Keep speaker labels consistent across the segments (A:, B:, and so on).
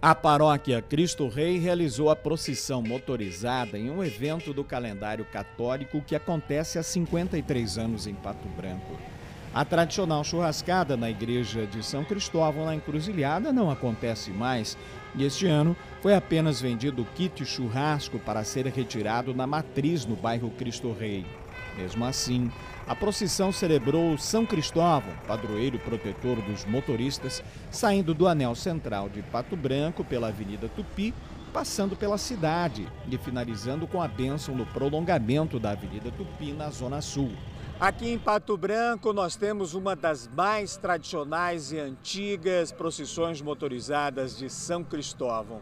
A: A paróquia Cristo Rei realizou a procissão motorizada em um evento do calendário católico que acontece há 53 anos em Pato Branco. A tradicional churrascada na igreja de São Cristóvão, na Encruzilhada, não acontece mais e este ano foi apenas vendido o kit churrasco para ser retirado na matriz no bairro Cristo Rei. Mesmo assim, a procissão celebrou São Cristóvão, padroeiro protetor dos motoristas, saindo do anel central de Pato Branco pela Avenida Tupi, passando pela cidade e finalizando com a bênção no prolongamento da Avenida Tupi na Zona Sul. Aqui em Pato Branco nós temos uma das mais tradicionais e antigas procissões motorizadas de São Cristóvão.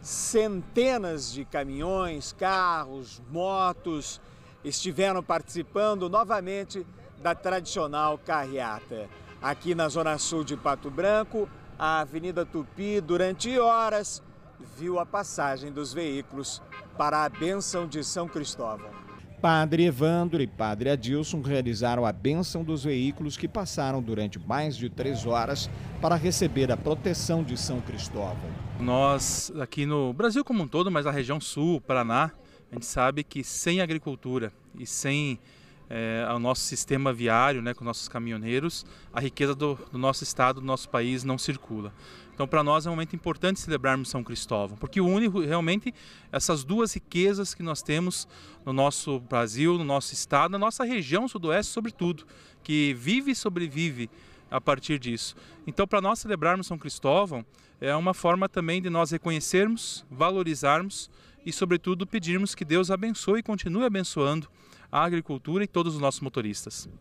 A: Centenas de caminhões, carros, motos, estiveram participando novamente da tradicional carreata. Aqui na Zona Sul de Pato Branco, a Avenida Tupi, durante horas, viu a passagem dos veículos para a bênção de São Cristóvão. Padre Evandro e Padre Adilson realizaram a bênção dos veículos que passaram durante mais de três horas para receber a proteção de São Cristóvão.
B: Nós, aqui no Brasil como um todo, mas na região sul, Paraná, a gente sabe que sem agricultura e sem é, o nosso sistema viário, né, com nossos caminhoneiros, a riqueza do, do nosso estado, do nosso país não circula. Então, para nós é um momento importante celebrarmos São Cristóvão, porque une realmente essas duas riquezas que nós temos no nosso Brasil, no nosso estado, na nossa região sudoeste, sobretudo, que vive e sobrevive a partir disso. Então, para nós celebrarmos São Cristóvão, é uma forma também de nós reconhecermos, valorizarmos e, sobretudo, pedirmos que Deus abençoe e continue abençoando a agricultura e todos os nossos motoristas.